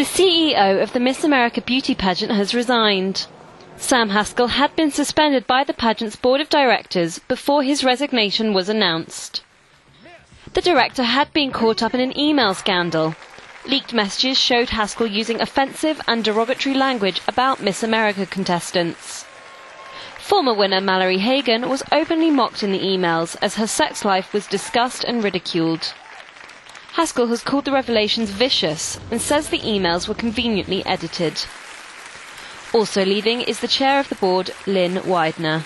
The CEO of the Miss America beauty pageant has resigned. Sam Haskell had been suspended by the pageant's board of directors before his resignation was announced. The director had been caught up in an email scandal. Leaked messages showed Haskell using offensive and derogatory language about Miss America contestants. Former winner Mallory Hagan was openly mocked in the emails as her sex life was discussed and ridiculed. Haskell has called the revelations vicious and says the emails were conveniently edited. Also leaving is the chair of the board, Lynn Weidner.